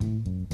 Rescue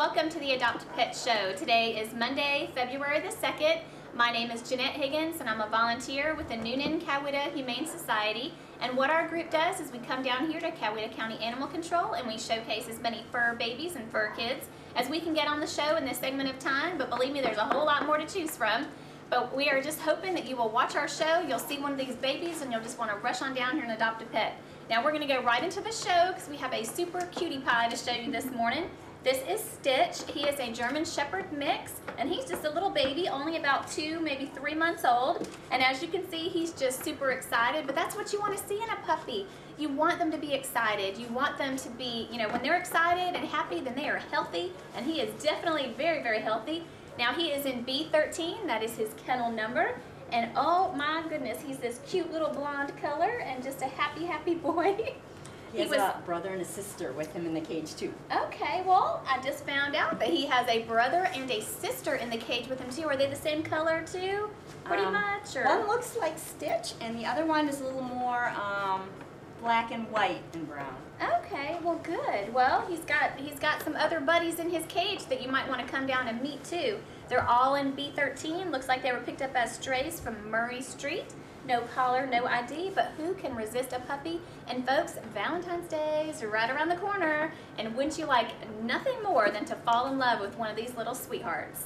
welcome to the Adopt a Pet Show. Today is Monday, February the 2nd. My name is Jeanette Higgins, and I'm a volunteer with the Newnan Coweta Humane Society. And what our group does is we come down here to Coweta County Animal Control and we showcase as many fur babies and fur kids as we can get on the show in this segment of time. But believe me, there's a whole lot more to choose from. But we are just hoping that you will watch our show. You'll see one of these babies and you'll just want to rush on down here and adopt a pet. Now we're going to go right into the show because we have a super cutie pie to show you this morning. This is Stitch. He is a German Shepherd mix, and he's just a little baby, only about two, maybe three months old. And as you can see, he's just super excited, but that's what you want to see in a puppy. You want them to be excited. You want them to be, you know, when they're excited and happy, then they are healthy, and he is definitely very, very healthy. Now he is in B13, that is his kennel number. And oh my goodness, he's this cute little blonde color and just a happy, happy boy. He has a brother and a sister with him in the cage too. Okay, well, I just found out that he has a brother and a sister in the cage with him too. Are they the same color too? Pretty Um, much, or One looks like Stitch, and the other one is a little more um, black and white and brown. okay, well, good. Well, he's got he's got some other buddies in his cage that you might want to come down and meet too. They're all in B13. Looks like they were picked up as strays from Murray Street. No collar, no ID, but who can resist a puppy? And folks, Valentine's Day is right around the corner, and wouldn't you like nothing more than to fall in love with one of these little sweethearts?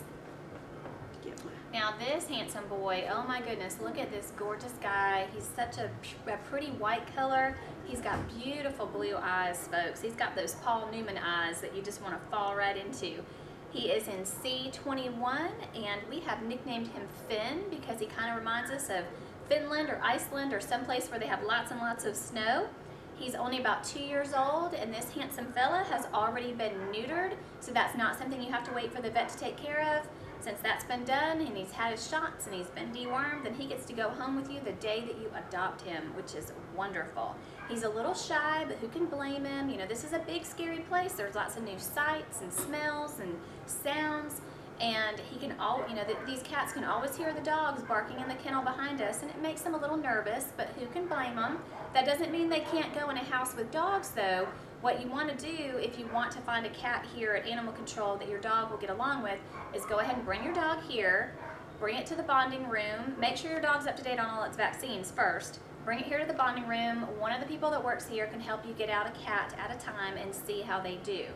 Now this handsome boy, oh my goodness, look at this gorgeous guy. He's such a, a pretty white color. He's got beautiful blue eyes, folks. He's got those Paul Newman eyes that you just want to fall right into. He is in C21 and we have nicknamed him Finn because he kind of reminds us of Finland or Iceland or someplace where they have lots and lots of snow. He's only about two years old and this handsome fella has already been neutered, so that's not something you have to wait for the vet to take care of. Since that's been done and he's had his shots and he's been dewormed, then he gets to go home with you the day that you adopt him, which is wonderful. He's a little shy, but who can blame him? You know, this is a big, scary place. There's lots of new sights and smells and sounds. And he can all, you know, th these cats can always hear the dogs barking in the kennel behind us, and it makes them a little nervous, but who can blame them? That doesn't mean they can't go in a house with dogs, though. What you want to do if you want to find a cat here at Animal Control that your dog will get along with is go ahead and bring your dog here, bring it to the bonding room, make sure your dog's up to date on all its vaccines first. Bring it here to the bonding room. One of the people that works here can help you get out a cat at a time and see how they do.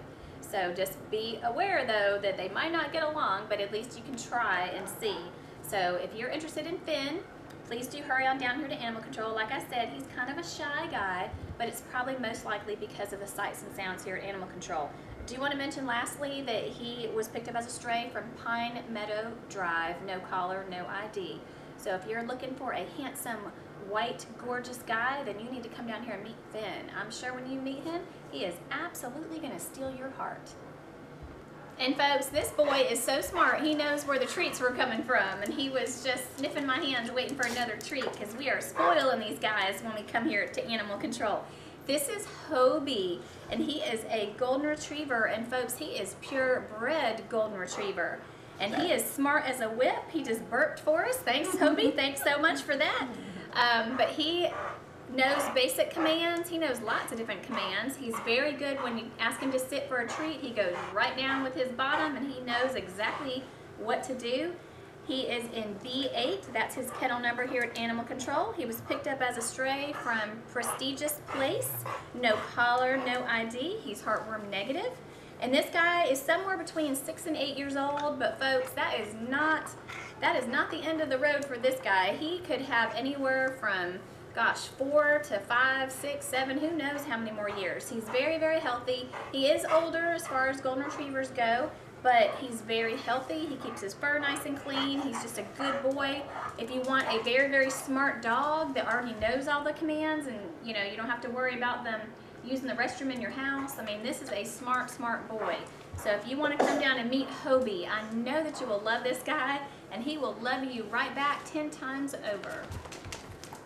So just be aware though that they might not get along, but at least you can try and see. So if you're interested in Finn, please do hurry on down here to Animal Control. Like I said, he's kind of a shy guy, but it's probably most likely because of the sights and sounds here at Animal Control. Do you want to mention lastly that he was picked up as a stray from Pine Meadow Drive, no collar, no ID. So if you're looking for a handsome, white, gorgeous guy, then you need to come down here and meet Finn. I'm sure when you meet him, he is absolutely going to steal your heart. And folks, this boy is so smart. He knows where the treats were coming from, and he was just sniffing my hands waiting for another treat because we are spoiling these guys when we come here to Animal Control. This is Hobie, and he is a golden retriever, and folks, he is purebred golden retriever. And he is smart as a whip. He just burped for us. Thanks, Hobie. Thanks so much for that. Um, but he knows basic commands. He knows lots of different commands. He's very good when you ask him to sit for a treat. He goes right down with his bottom and he knows exactly what to do. He is in B8. That's his kennel number here at Animal Control. He was picked up as a stray from Prestigious Place. No collar, no ID. He's heartworm negative. And this guy is somewhere between six and eight years old, but folks, that is not that is not the end of the road for this guy. He could have anywhere from gosh, four to five, six, seven, who knows how many more years. He's very, very healthy. He is older as far as golden retrievers go, but he's very healthy. He keeps his fur nice and clean. He's just a good boy. If you want a very, very smart dog that already knows all the commands and you know, you don't have to worry about them using the restroom in your house, I mean, this is a smart, smart boy. So if you want to come down and meet Hobie, I know that you will love this guy and he will love you right back 10 times over.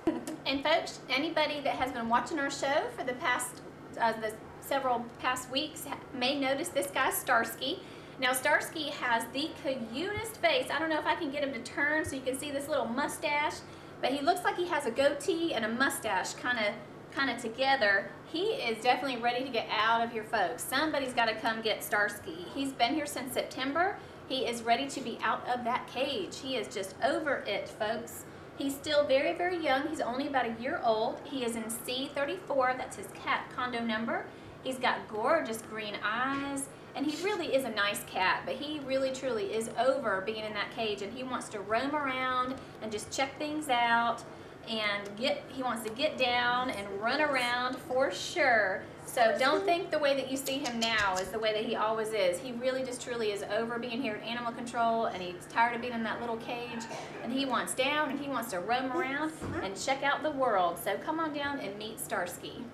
and folks, anybody that has been watching our show for the past, uh, the several past weeks may notice this guy, Starsky. Now Starsky has the cutest face. I don't know if I can get him to turn so you can see this little mustache, but he looks like he has a goatee and a mustache kind of kind of together. He is definitely ready to get out of here, folks. Somebody's got to come get Starsky. He's been here since September. He is ready to be out of that cage. He is just over it, folks. He's still very, very young. He's only about a year old. He is in C34. That's his cat condo number. He's got gorgeous green eyes. And he really is a nice cat, but he really truly is over being in that cage and he wants to roam around and just check things out and get he wants to get down and run around for sure. So don't think the way that you see him now is the way that he always is. He really just truly is over being here at animal control and he's tired of being in that little cage and he wants down and he wants to roam around and check out the world. So come on down and meet Starsky.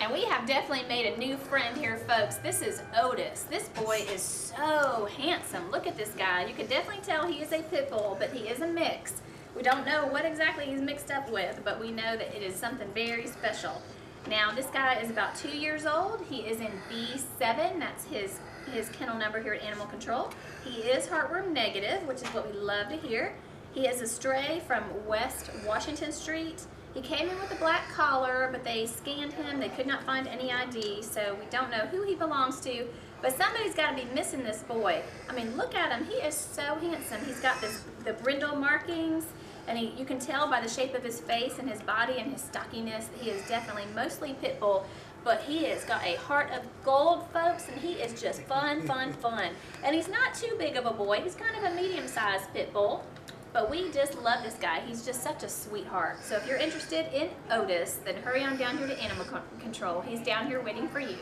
And we have definitely made a new friend here, folks. This is Otis. This boy is so handsome. Look at this guy. You can definitely tell he is a pit bull, but he is a mix. We don't know what exactly he's mixed up with, but we know that it is something very special. Now, this guy is about two years old. He is in B7. That's his, his kennel number here at Animal Control. He is heartworm negative, which is what we love to hear. He is a stray from West Washington Street. He came in with a black collar, but they scanned him. They could not find any ID, so we don't know who he belongs to. But somebody's got to be missing this boy. I mean, look at him. He is so handsome. He's got this the brindle markings, and he, you can tell by the shape of his face and his body and his stockiness he is definitely mostly pit bull. But he has got a heart of gold, folks, and he is just fun, fun, fun. And he's not too big of a boy. He's kind of a medium-sized pit bull. But we just love this guy. He's just such a sweetheart. So if you're interested in Otis, then hurry on down here to Animal Control. He's down here waiting for you.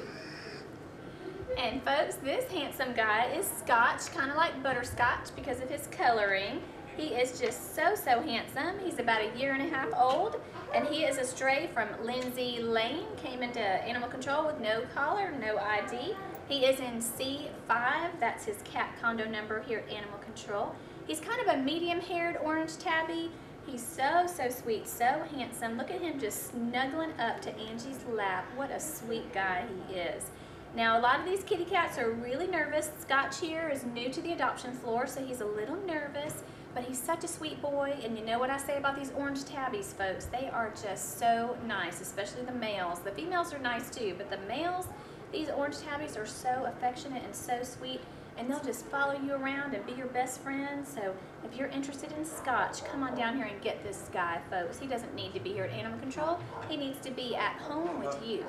And folks, this handsome guy is Scotch, kind of like butterscotch because of his coloring. He is just so, so handsome. He's about a year and a half old, and he is a stray from Lindsay Lane. Came into animal control with no collar, no ID. He is in C5. That's his cat condo number here at Animal Control. He's kind of a medium-haired orange tabby. He's so, so sweet, so handsome. Look at him just snuggling up to Angie's lap. What a sweet guy he is. Now, a lot of these kitty cats are really nervous. Scotch here is new to the adoption floor, so he's a little nervous, but he's such a sweet boy. And you know what I say about these orange tabbies, folks? They are just so nice, especially the males. The females are nice too, but the males, these orange tabbies are so affectionate and so sweet and they'll just follow you around and be your best friend. So if you're interested in Scotch, come on down here and get this guy, folks. He doesn't need to be here at Animal Control. He needs to be at home with you.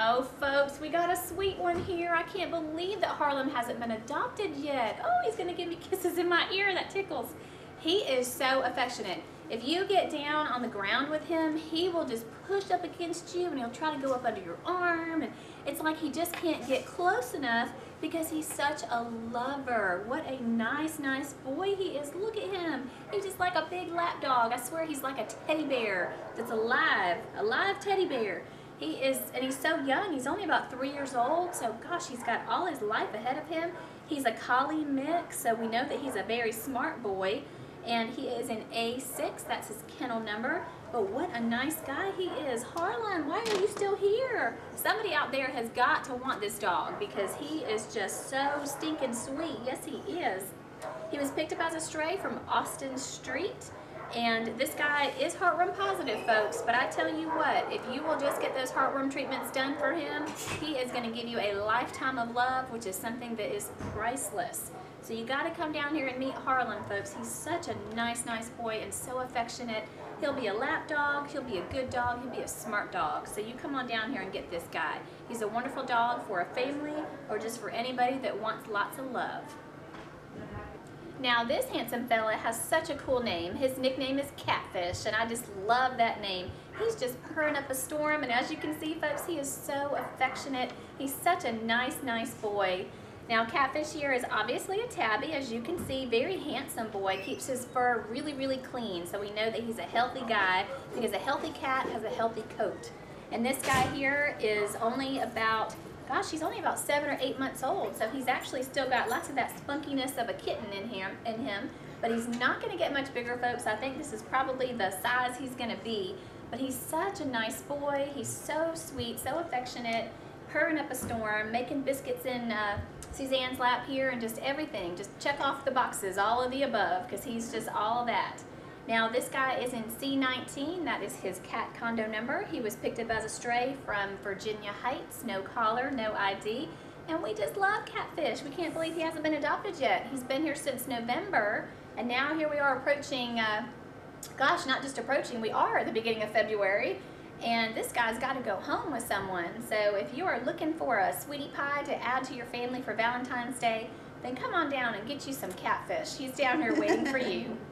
Oh, folks, we got a sweet one here. I can't believe that Harlan hasn't been adopted yet. Oh, he's going to give me kisses in my ear. That tickles. He is so affectionate. If you get down on the ground with him, he will just push up against you and he'll try to go up under your arm. And it's like he just can't get close enough because he's such a lover. What a nice, nice boy he is. Look at him. He's just like a big lap dog. I swear he's like a teddy bear that's alive, a live teddy bear. He is, and he's so young. He's only about three years old. So gosh, he's got all his life ahead of him. He's a collie mix, so we know that he's a very smart boy. And he is in A6, that's his kennel number. But what a nice guy he is. Harlan, why are you still here? Somebody out there has got to want this dog because he is just so stinking sweet. Yes, he is. He was picked up as a stray from Austin Street. And this guy is heartworm positive, folks, but I tell you what, if you will just get those heartworm treatments done for him, he is going to give you a lifetime of love, which is something that is priceless. So you got to come down here and meet Harlan, folks. He's such a nice, nice boy and so affectionate. He'll be a lap dog, he'll be a good dog, he'll be a smart dog. So you come on down here and get this guy. He's a wonderful dog for a family or just for anybody that wants lots of love. Now this handsome fella has such a cool name. His nickname is Catfish and I just love that name. He's just purring up a storm and as you can see folks, he is so affectionate. He's such a nice, nice boy. Now Catfish here is obviously a tabby, as you can see, very handsome boy, keeps his fur really, really clean, so we know that he's a healthy guy because a healthy cat has a healthy coat. And this guy here is only about, gosh, he's only about seven or eight months old, so he's actually still got lots of that spunkiness of a kitten in him, in him but he's not gonna get much bigger, folks. I think this is probably the size he's gonna be, but he's such a nice boy. He's so sweet, so affectionate, purring up a storm, making biscuits in uh, Suzanne's lap here and just everything. Just check off the boxes, all of the above, because he's just all that. Now this guy is in C19, that is his cat condo number. He was picked up as a stray from Virginia Heights, no collar, no ID, and we just love Catfish. We can't believe he hasn't been adopted yet. He's been here since November, and now here we are approaching, uh, gosh, not just approaching, we are at the beginning of February, and this guy's got to go home with someone. So if you are looking for a sweetie pie to add to your family for Valentine's Day, then come on down and get you some catfish. He's down here waiting for you.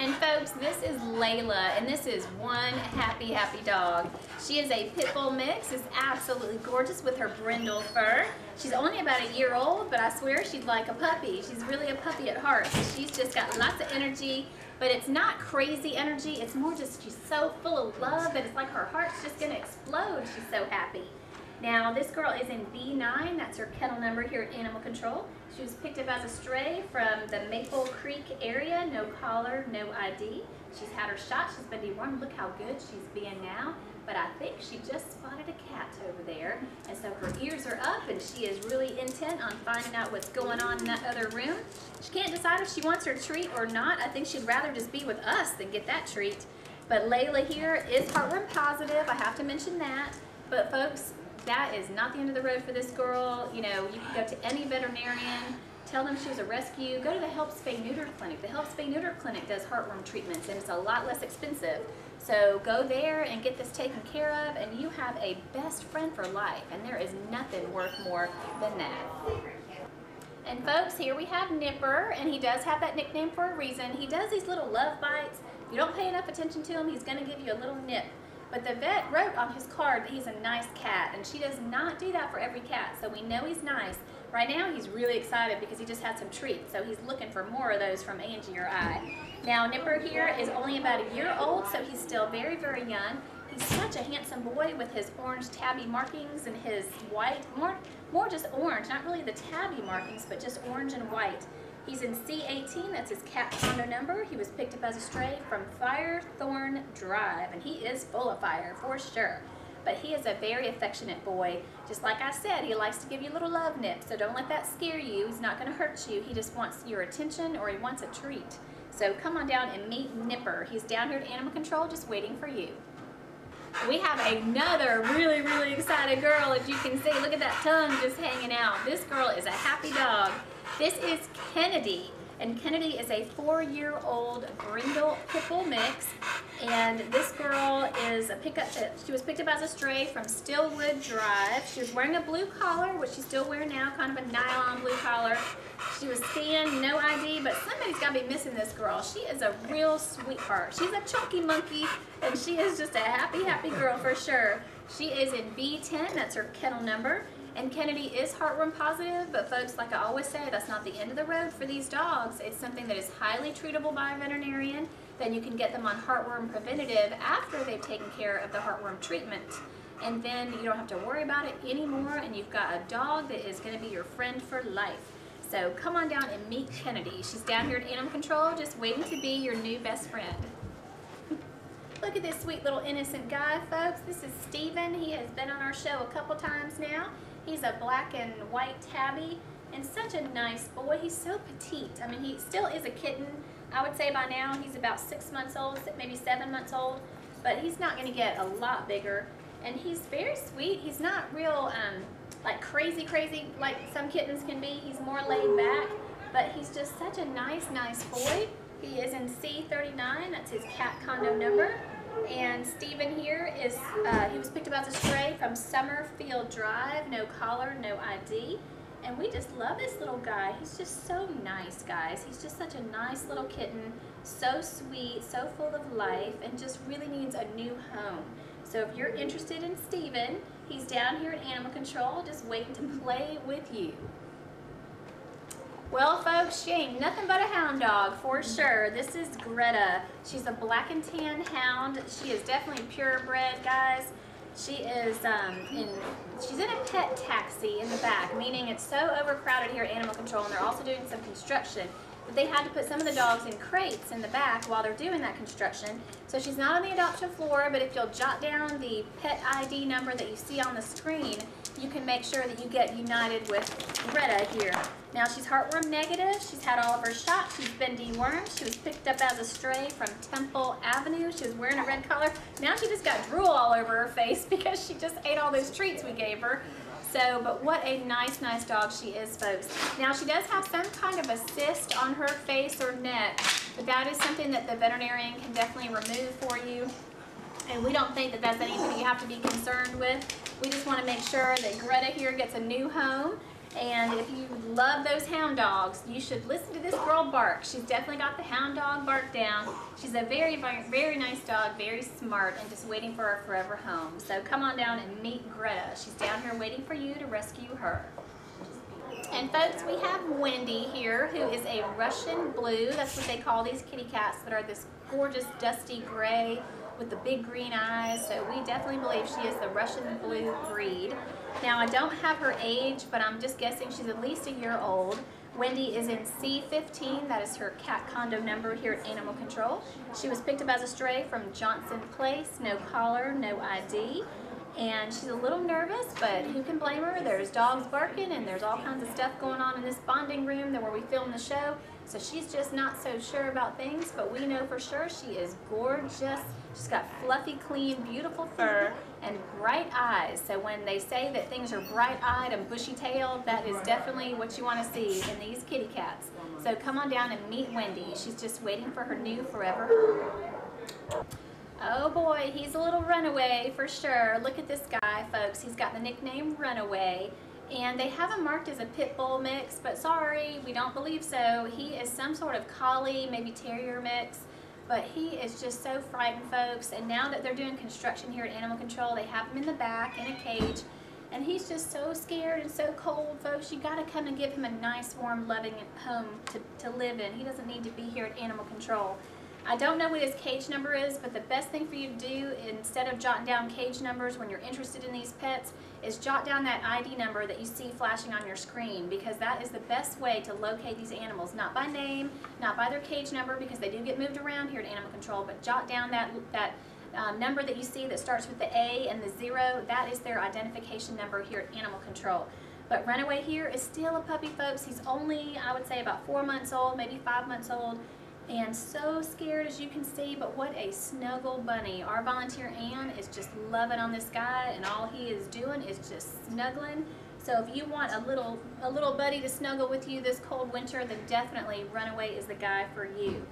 And folks, this is Layla, and this is one happy, happy dog. She is a pit bull mix, is absolutely gorgeous with her brindle fur. She's only about a year old, but I swear she's like a puppy. She's really a puppy at heart. She's just got lots of energy, but it's not crazy energy. It's more just she's so full of love that it's like her heart's just gonna explode. She's so happy. Now, this girl is in B9. That's her kennel number here at Animal Control. She was picked up as a stray from the Maple Creek area. No collar, no ID. She's had her shot. She's been dewormed. Look how good she's being now. But I think she just spotted a cat over there. And so her ears are up and she is really intent on finding out what's going on in that other room. She can't decide if she wants her treat or not. I think she'd rather just be with us than get that treat. But Layla here is heartworm positive. I have to mention that. But folks, that is not the end of the road for this girl. You know, you can go to any veterinarian, tell them she was a rescue, go to the Help Spay Neuter Clinic. The Help Spay Neuter Clinic does heartworm treatments and it's a lot less expensive. So go there and get this taken care of and you have a best friend for life and there is nothing worth more than that. And folks, here we have Nipper, and he does have that nickname for a reason. He does these little love bites. If you don't pay enough attention to him, he's gonna give you a little nip. But the vet wrote on his card that he's a nice cat, and she does not do that for every cat, so we know he's nice. Right now, he's really excited because he just had some treats, so he's looking for more of those from Angie or I. Now, Nipper here is only about a year old, so he's still very, very young. He's such a handsome boy with his orange tabby markings and his white, more, more just orange, not really the tabby markings, but just orange and white. He's in C18, that's his cat condo number. He was picked up as a stray from Firethorn Drive, and he is full of fire for sure. But he is a very affectionate boy. Just like I said, he likes to give you little love nips, so don't let that scare you. He's not gonna hurt you. He just wants your attention or he wants a treat. So come on down and meet Nipper. He's down here at Animal Control just waiting for you. We have another really, really excited girl, as you can see. Look at that tongue just hanging out. This girl is a happy dog. This is Kennedy, and Kennedy is a four-year-old brindle pit bull mix, and this girl is a pickup. uh, She was picked up as a stray from Stillwood Drive. She was wearing a blue collar, which she's still wearing now, kind of a nylon blue collar. She was thin, no ID, but somebody's got to be missing this girl. She is a real sweetheart. She's a chunky monkey, and she is just a happy, happy girl for sure. She is in B10, that's her kennel number. And Kennedy is heartworm positive, but folks, like I always say, that's not the end of the road for these dogs. It's something that is highly treatable by a veterinarian. Then you can get them on heartworm preventative after they've taken care of the heartworm treatment. And then you don't have to worry about it anymore, and you've got a dog that is going to be your friend for life. So come on down and meet Kennedy. She's down here at Animal Control, just waiting to be your new best friend. Look at this sweet little innocent guy, folks. This is Steven. He has been on our show a couple times now. He's a black and white tabby and such a nice boy. He's so petite. I mean, he still is a kitten. I would say by now he's about six months old, maybe seven months old, but he's not going to get a lot bigger. And he's very sweet. He's not real, um, like crazy, crazy like some kittens can be. He's more laid back, but he's just such a nice, nice boy. He is in C39, that's his cat condo number. And Steven here is, uh, he was picked up as a stray from Summerfield Drive, no collar, no ID. And we just love this little guy. He's just so nice, guys. He's just such a nice little kitten, so sweet, so full of life, and just really needs a new home. So if you're interested in Steven, he's down here at Animal Control, just waiting to play with you. Well, folks, she ain't nothing but a hound dog for sure. This is Greta. She's a black and tan hound. She is definitely purebred, guys. She is um, in, she's in a pet taxi in the back, meaning it's so overcrowded here at Animal Control, and they're also doing some construction that they had to put some of the dogs in crates in the back while they're doing that construction. So she's not on the adoption floor, but if you'll jot down the pet ID number that you see on the screen, you can make sure that you get united with Greta here. Now she's heartworm negative. She's had all of her shots. She's been dewormed. She was picked up as a stray from Temple Avenue. She was wearing a red collar. Now she just got drool all over her face because she just ate all those treats we gave her. So, but what a nice, nice dog she is, folks. Now, she does have some kind of a cyst on her face or neck, but that is something that the veterinarian can definitely remove for you. And we don't think that that's anything you have to be concerned with. We just want to make sure that Greta here gets a new home. And if you love those hound dogs, you should listen to this girl bark. She's definitely got the hound dog bark down. She's a very, very, very nice dog, very smart, and just waiting for her forever home. So come on down and meet Greta. She's down here waiting for you to rescue her. And folks, we have Wendy here, who is a Russian blue. That's what they call these kitty cats that are this gorgeous dusty gray with the big green eyes. So we definitely believe she is the Russian blue breed. Now I don't have her age, but I'm just guessing she's at least a year old. Wendy is in C15, that is her cat condo number here at Animal Control. She was picked up as a stray from Johnson Place, no collar, no ID. And she's a little nervous, but who can blame her? There's dogs barking and there's all kinds of stuff going on in this bonding room where we film the show. So she's just not so sure about things, but we know for sure she is gorgeous. She's got fluffy, clean, beautiful fur and bright eyes. So when they say that things are bright-eyed and bushy-tailed, that is definitely what you want to see in these kitty cats. So come on down and meet Wendy. She's just waiting for her new forever home. Oh boy, he's a little runaway for sure. Look at this guy, folks. He's got the nickname Runaway. And they have him marked as a pit bull mix, but sorry, we don't believe so. He is some sort of collie, maybe terrier mix, but he is just so frightened, folks. And now that they're doing construction here at Animal Control, they have him in the back in a cage. And he's just so scared and so cold, folks. You gotta come and give him a nice, warm, loving home to, to live in. He doesn't need to be here at Animal Control. I don't know what his cage number is, but the best thing for you to do, instead of jotting down cage numbers when you're interested in these pets, is jot down that ID number that you see flashing on your screen because that is the best way to locate these animals. Not by name, not by their cage number because they do get moved around here at Animal Control, but jot down that, that um, number that you see that starts with the A and the zero. That is their identification number here at Animal Control. But Runaway here is still a puppy, folks. He's only, I would say, about four months old, maybe five months old and so scared as you can see, but what a snuggle bunny. Our volunteer Ann is just loving on this guy and all he is doing is just snuggling. So if you want a little, a little buddy to snuggle with you this cold winter, then definitely Runaway is the guy for you.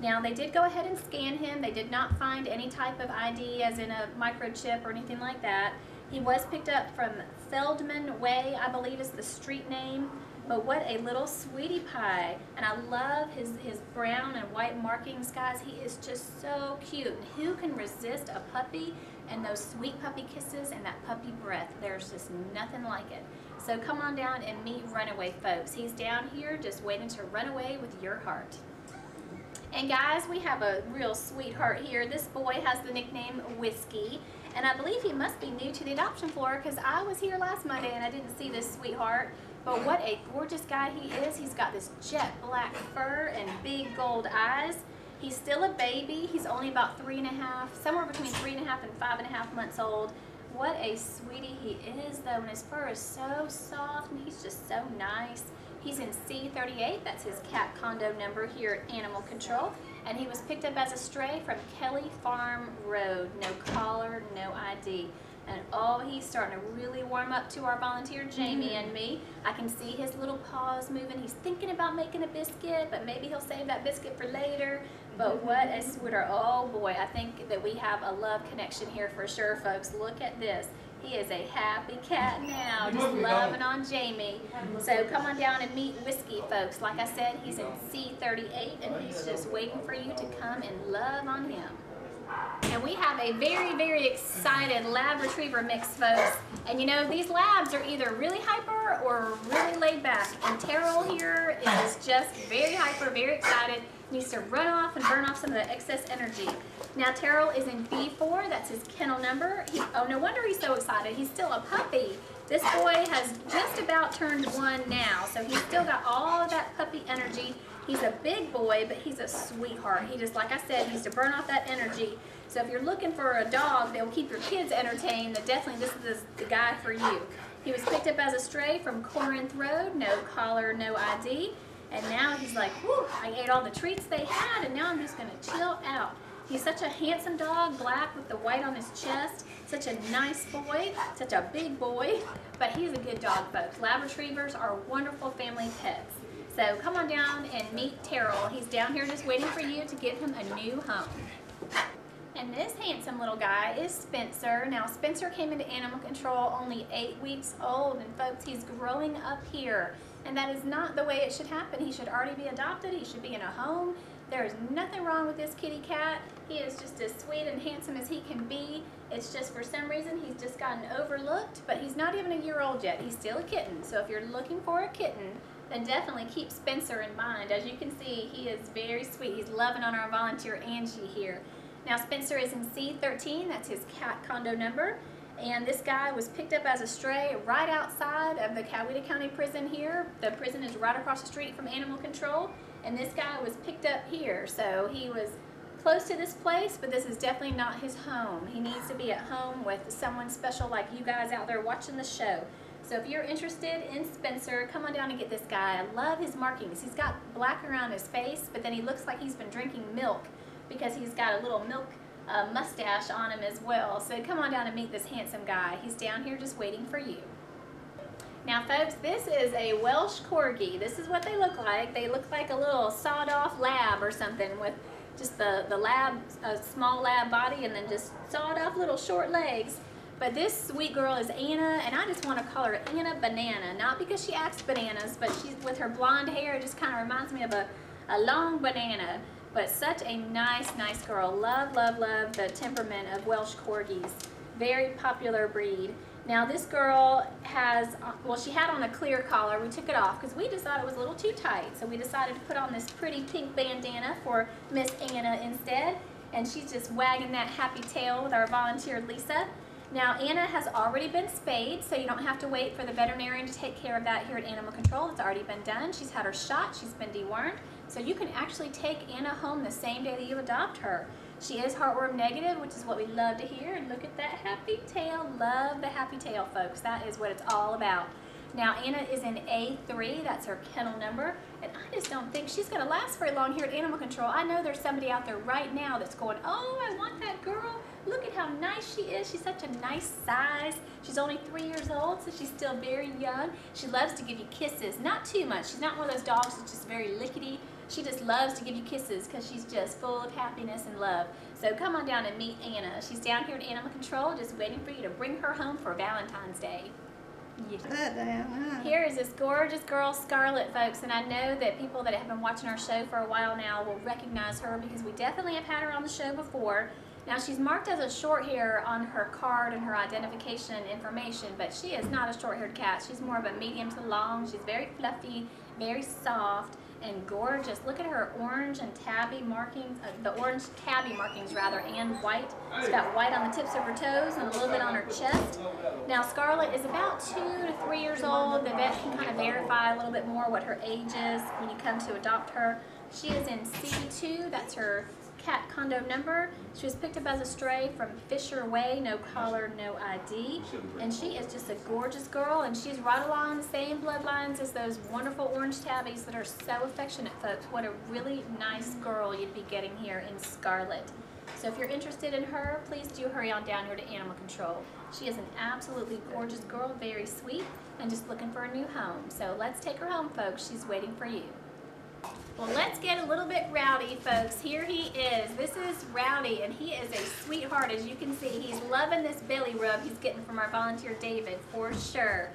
Now they did go ahead and scan him. They did not find any type of ID as in a microchip or anything like that. He was picked up from Feldman Way, I believe is the street name. But what a little sweetie pie. And I love his, his brown and white markings, guys. He is just so cute. Who can resist a puppy and those sweet puppy kisses and that puppy breath? There's just nothing like it. So come on down and meet Runaway, folks. He's down here just waiting to run away with your heart. And guys, we have a real sweetheart here. This boy has the nickname Whiskey. And I believe he must be new to the adoption floor because I was here last Monday and I didn't see this sweetheart. But what a gorgeous guy he is. He's got this jet black fur and big gold eyes. He's still a baby. He's only about three and a half, somewhere between three and a half and five and a half months old. What a sweetie he is though, and his fur is so soft and he's just so nice. He's in C38, that's his cat condo number here at Animal Control. And he was picked up as a stray from Kelly Farm Road. No collar, no ID. And oh, he's starting to really warm up to our volunteer Jamie and me. I can see his little paws moving. He's thinking about making a biscuit, but maybe he'll save that biscuit for later. But what a sweetheart. Oh boy, I think that we have a love connection here for sure, folks. Look at this. He is a happy cat now, just loving on Jamie. So come on down and meet Whiskey, folks. Like I said, he's in C38 and he's just waiting for you to come and love on him. And we have a very, very excited lab retriever mix, folks. And you know, these labs are either really hyper or really laid back. And Terrell here is just very hyper, very excited. Needs to run off and burn off some of the excess energy. Now Terrell is in B4, that's his kennel number. He, oh, no wonder he's so excited. He's still a puppy. This boy has just about turned one now, so he's still got all of that puppy energy. He's a big boy, but he's a sweetheart. He just, like I said, needs to burn off that energy. So if you're looking for a dog that will keep your kids entertained, then definitely this is the guy for you. He was picked up as a stray from Corinth Road, no collar, no ID. And now he's like, whew, I ate all the treats they had, and now I'm just gonna chill out. He's such a handsome dog, black with the white on his chest. Such a nice boy, such a big boy, but he's a good dog, folks. Lab retrievers are wonderful family pets. So come on down and meet Terrell. He's down here just waiting for you to give him a new home. And this handsome little guy is Spencer. Now Spencer came into animal control only eight weeks old and folks, he's growing up here. And that is not the way it should happen. He should already be adopted. He should be in a home. There is nothing wrong with this kitty cat. He is just as sweet and handsome as he can be. It's just for some reason he's just gotten overlooked, but he's not even a year old yet. He's still a kitten. So if you're looking for a kitten, then definitely keep Spencer in mind. As you can see, he is very sweet. He's loving on our volunteer Angie here. Now Spencer is in C13, that's his cat condo number. And this guy was picked up as a stray right outside of the Coweta County Prison here. The prison is right across the street from Animal Control. And this guy was picked up here. So he was close to this place, but this is definitely not his home. He needs to be at home with someone special like you guys out there watching the show. So if you're interested in Spencer, come on down and get this guy. I love his markings. He's got black around his face, but then he looks like he's been drinking milk because he's got a little milk uh, mustache on him as well. So come on down and meet this handsome guy. He's down here just waiting for you. Now folks, this is a Welsh Corgi. This is what they look like. They look like a little sawed off lab or something with just the, the lab, a small lab body and then just sawed off little short legs. But this sweet girl is Anna, and I just want to call her Anna Banana. Not because she acts bananas, but she's with her blonde hair, it just kind of reminds me of a, a long banana. But such a nice, nice girl. Love, love, love the temperament of Welsh Corgis. Very popular breed. Now this girl has, well she had on a clear collar. We took it off because we just thought it was a little too tight. So we decided to put on this pretty pink bandana for Miss Anna instead. And she's just wagging that happy tail with our volunteer Lisa. Now Anna has already been spayed, so you don't have to wait for the veterinarian to take care of that here at Animal Control. It's already been done. She's had her shot, she's been dewormed. So you can actually take Anna home the same day that you adopt her. She is heartworm negative, which is what we love to hear. And look at that happy tail. Love the happy tail, folks. That is what it's all about. Now, Anna is in A3. That's her kennel number. And I just don't think she's going to last very long here at Animal Control. I know there's somebody out there right now that's going, oh, I want that girl. Look at how nice she is. She's such a nice size. She's only three years old, so she's still very young. She loves to give you kisses. Not too much. She's not one of those dogs that's just very lickety. She just loves to give you kisses because she's just full of happiness and love. So come on down and meet Anna. She's down here at Animal Control just waiting for you to bring her home for Valentine's Day. Yeah. Here is this gorgeous girl, Scarlett, folks, and I know that people that have been watching our show for a while now will recognize her because we definitely have had her on the show before. Now she's marked as a short hair on her card and her identification information, but she is not a short-haired cat. She's more of a medium to long. She's very fluffy, very soft, and gorgeous. Look at her orange and tabby markings, uh, the orange tabby markings rather, and white. She's got white on the tips of her toes and a little bit on her chest. Now Scarlett is about two to three years old. The vet can kind of verify a little bit more what her age is when you come to adopt her. She is in C2, that's her cat condo number. She was picked up as a stray from Fisher Way, no collar, no ID. And she is just a gorgeous girl, and she's right along the same bloodlines as those wonderful orange tabbies that are so affectionate, folks. What a really nice girl you'd be getting here in Scarlett. So if you're interested in her, please do hurry on down here to Animal Control. She is an absolutely gorgeous girl, very sweet, and just looking for a new home. So let's take her home, folks. She's waiting for you. Well, let's get a little bit rowdy, folks. Here he is. This is Rowdy, and he is a sweetheart, as you can see. He's loving this belly rub he's getting from our volunteer David, for sure.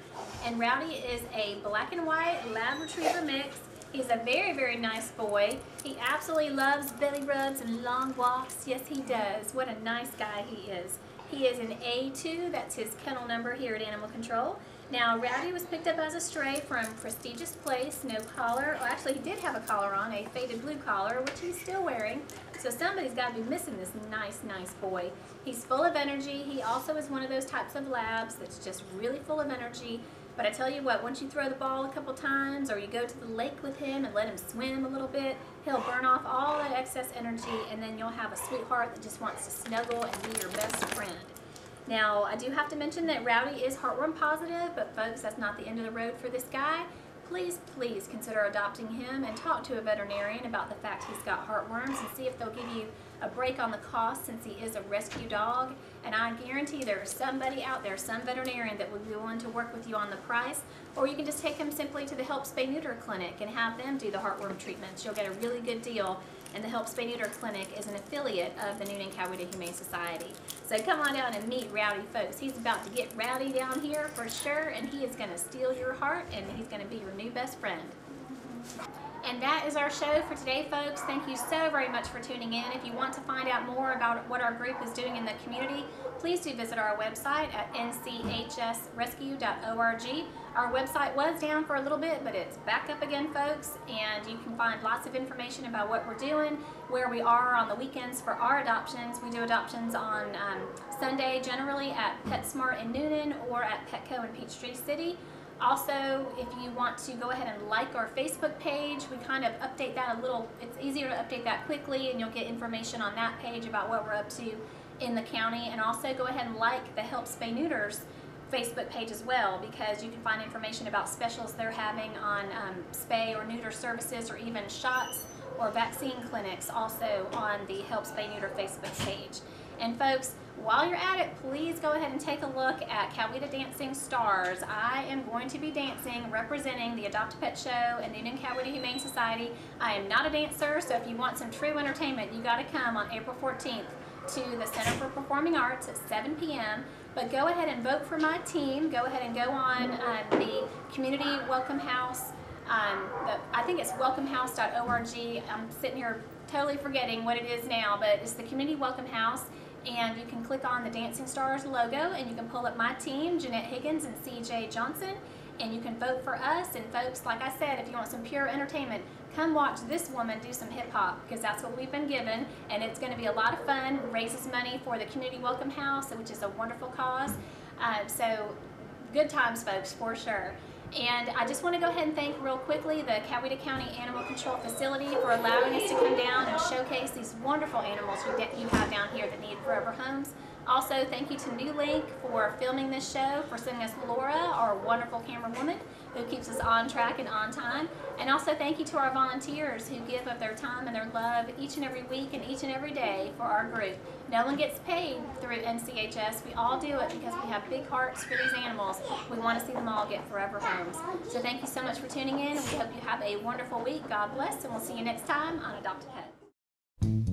And Rowdy is a black and white lab retriever mix. He's a very, very nice boy. He absolutely loves belly rubs and long walks. Yes, he does. What a nice guy he is. He is an A2, that's his kennel number here at Animal Control. Now, Rowdy was picked up as a stray from Prestigious Place, no collar. Well, actually, he did have a collar on, a faded blue collar, which he's still wearing. So somebody's got to be missing this nice, nice boy. He's full of energy. He also is one of those types of labs that's just really full of energy. But I tell you what, once you throw the ball a couple times or you go to the lake with him and let him swim a little bit, he'll burn off all that excess energy and then you'll have a sweetheart that just wants to snuggle and be your best friend. Now, I do have to mention that Rowdy is heartworm positive, but folks, that's not the end of the road for this guy. Please, please consider adopting him and talk to a veterinarian about the fact he's got heartworms and see if they'll give you a break on the cost since he is a rescue dog. And I guarantee there's somebody out there, some veterinarian that would be willing to work with you on the price. Or you can just take him simply to the Help Spay Neuter Clinic and have them do the heartworm treatments. You'll get a really good deal and the Help Spay Neuter Clinic is an affiliate of the Newnan Coweta Humane Society. So come on down and meet Rowdy folks. He's about to get rowdy down here for sure, and he is going to steal your heart, and he's going to be your new best friend. And that is our show for today, folks. Thank you so very much for tuning in. If you want to find out more about what our group is doing in the community, please do visit our website at nchsrescue.org. Our website was down for a little bit, but it's back up again, folks, and you can find lots of information about what we're doing, where we are on the weekends for our adoptions. We do adoptions on um, Sunday generally at PetSmart in Newnan or at Petco in Peachtree City. Also, if you want to go ahead and like our Facebook page, we kind of update that a little. It's easier to update that quickly, and you'll get information on that page about what we're up to in the county. And also go ahead and like the Help Spay Neuters Facebook page as well, because you can find information about specials they're having on um, spay or neuter services, or even shots or vaccine clinics, also on the Help Spay Neuter Facebook page. And folks, while you're at it, please go ahead and take a look at Coweta Dancing Stars. I am going to be dancing representing the Adopt a Pet Show and Newnan Coweta Humane Society. I am not a dancer, so if you want some true entertainment, you got to come on April 14th to the Center for Performing Arts at 7 p.m. But go ahead and vote for my team. Go ahead and go on um, the Community Welcome House. Um, the, I think it's welcomehouse.org. I'm sitting here totally forgetting what it is now, but it's the Community Welcome House and you can click on the Dancing Stars logo and you can pull up my team, Jeanette Higgins and CJ Johnson, and you can vote for us. And folks, like I said, if you want some pure entertainment, come watch this woman do some hip hop because that's what we've been given, and it's going to be a lot of fun. Raises money for the Community Welcome House, which is a wonderful cause. Uh, so, good times, folks, for sure. And I just want to go ahead and thank real quickly the Coweta County Animal Control Facility for allowing us to come down and showcase these wonderful animals you have down here that need forever homes. Also, thank you to New Link for filming this show, for sending us Laura, our wonderful camera woman, who keeps us on track and on time. And also thank you to our volunteers who give of their time and their love each and every week and each and every day for our group. No one gets paid through NCHS. We all do it because we have big hearts for these animals. We want to see them all get forever homes. So thank you so much for tuning in, we hope you have a wonderful week. God bless, and we'll see you next time on Adopt a Pet.